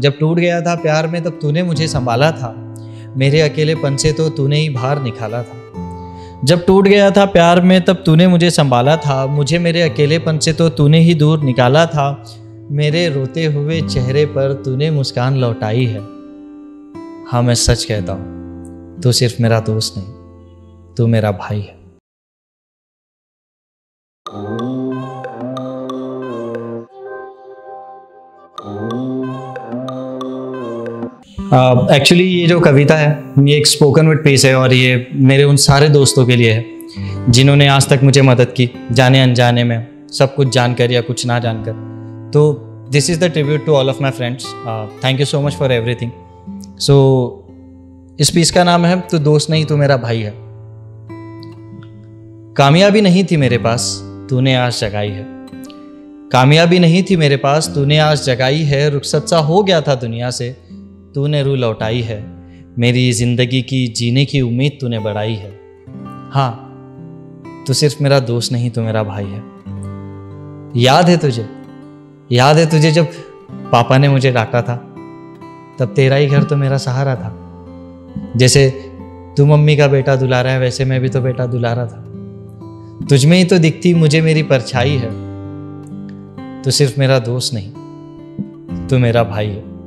जब टूट गया था प्यार में, तब तूने मुझे संभाला था। मेरे अकेलेपन से तो तूने ही बाहर निकाला था। जब टूट गया था प्यार में, तब तूने मुझे संभाला था। मुझे मेरे अकेलेपन से तो तूने ही दूर निकाला था। मेरे रोते हुए चेहरे पर तूने मुस्कान लौटाई है। हाँ मैं सच कहता हूँ, तू सिर्फ़ मेरा दोस्त नहीं, तू मेरा भाई है। एक्चुअली uh, ये जो कविता है ये एक स्पोकन वर्ड पीस है और ये मेरे उन सारे दोस्तों के लिए है जिन्होंने आज तक मुझे मदद की जाने अनजाने में सब कुछ जानकर या कुछ ना जानकर। तो this is the tribute to all of my friends thank you so much for everything so इस पीस का नाम है तो दोस्त नहीं तो मेरा भाई है। कामयाबी नहीं थी मेरे पास तूने आज जगाई है। कामयाबी नहीं थी मेरे पास तूने आज जगाई है। रुखसत सा हो गया था दुनिया से तूने रू लौटाई है। मेरी ज़िंदगी की जीने की उम्मीद तूने बढ़ाई है। हाँ तू सिर्फ़ मेरा दोस्त नहीं तो मेरा भाई है। याद है तुझे? याद है तुझे जब पापा ने मुझे डांटा था? तब तेरा ही घर तो मेरा सहारा था। जैसे तू मम्मी का बेटा दुलारा है, वैसे मैं भी तो बेटा दुलारा था। तुझ में ही तो दिखती मुझे मेरी परछाई है। तू सिर्फ़ मेरा दोस्त नहीं, तू मेरा भाई है।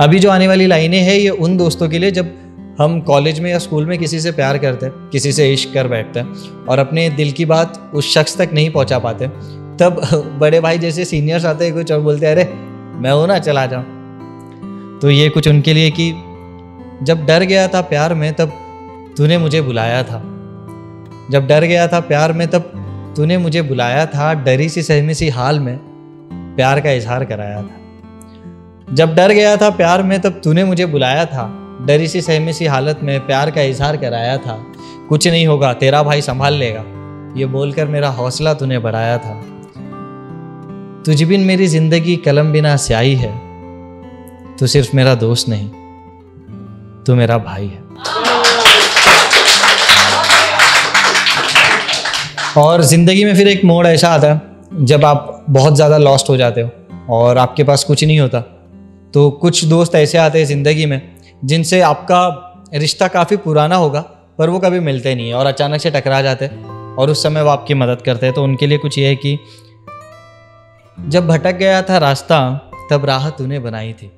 अभी जो आने वाली लाइनें हैं, ये उन दोस्तों के लिए जब हम कॉलेज में या स्कूल में किसी से प्यार करते हैं, किसी से इश्क कर बैठते हैं और अपने दिल की बात उस शख्स तक नहीं पहुँचा पाते, तब बड़े भाई जैसे सीनियर्स आते हैं, कुछ और बोलते हैं, अरे, मैं हूँ ना, चला जाऊँ तो ये कुछ उनके लिए कि जब डर गया था प्यार में, तब तूने मुझे बुलाया था। जब डर गया था प्यार में, तब तूने मुझे बुलाया था, डरी सी, सहमी सी हाल में प्यार का इजहार कराया था। जब डर गया था प्यार में, तब तूने मुझे बुलाया था। डरी सी, सहमी सी हालत में प्यार का इजहार कराया था। कुछ नहीं होगा, तेरा भाई संभाल लेगा। ये बोलकर मेरा हौसला तूने बढ़ाया था। तुझ बिन मेरी ज़िंदगी कलम बिना स्याही है। तू सिर्फ़ मेरा दोस्त नहीं, तू मेरा भाई है। और ज़िंदगी में फिर एक मोड़ ऐसा आता है, जब आप बहुत ज़्यादा लॉस्ट हो जाते हो और आपके पास कुछ नहीं होता। तो कुछ दोस्त ऐसे आते हैं ज़िंदगी में जिनसे आपका रिश्ता काफ़ी पुराना होगा, पर वो कभी मिलते नहीं है और अचानक से टकरा जाते और उस समय वो आपकी मदद करते हैं। तो उनके लिए कुछ ये है कि जब भटक गया था रास्ता, तब राह तूने बनाई थी।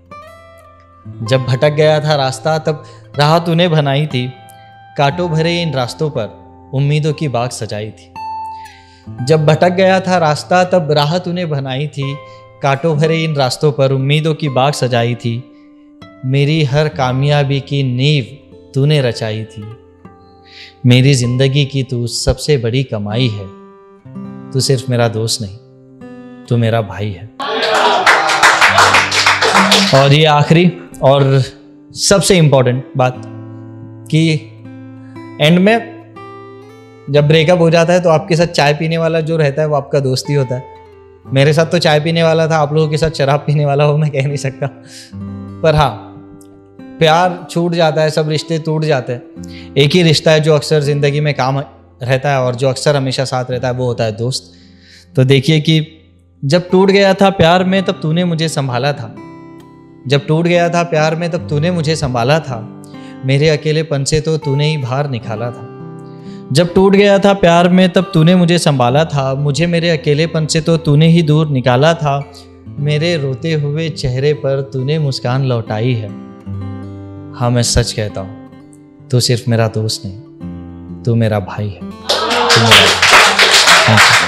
जब भटक गया था रास्ता, तब राह तूने बनाई थी। कांटों भरे इन रास्तों पर उम्मीदों की बाग सजाई थी। जब भटक गया था रास्ता, तब राह तूने बनाई थी। कांटों भरे इन रास्तों पर उम्मीदों की बाग सजाई थी। मेरी हर कामयाबी की नींव तूने रचाई थी। मेरी ज़िंदगी की तू सबसे बड़ी कमाई है। तू सिर्फ़ मेरा दोस्त नहीं, तू मेरा भाई है। और ये आखिरी और सबसे इम्पोर्टेंट बात कि एंड में जब ब्रेकअप हो जाता है तो आपके साथ चाय पीने वाला जो रहता है वो आपका दोस्त ही होता है। मेरे साथ तो चाय पीने वाला था, आप लोगों के साथ शराब पीने वाला हो, मैं कह नहीं सकता। पर हाँ प्यार छूट जाता है, सब रिश्ते टूट जाते हैं। एक ही रिश्ता है जो अक्सर ज़िंदगी में काम रहता है और जो अक्सर हमेशा साथ रहता है, वो होता है दोस्त। तो देखिए कि जब टूट गया था प्यार में, तब तूने मुझे संभाला था। जब टूट गया था प्यार में, तब तूने मुझे संभाला था। मेरे अकेलेपन से तो तूने ही बाहर निकाला था। जब टूट गया था प्यार में, तब तूने मुझे संभाला था। मुझे मेरे अकेलेपन से तो तूने ही दूर निकाला था। मेरे रोते हुए चेहरे पर तूने मुस्कान लौटाई है। हाँ मैं सच कहता हूँ, तू सिर्फ़ मेरा दोस्त नहीं, तू मेरा भाई है। तू मेरा भाई।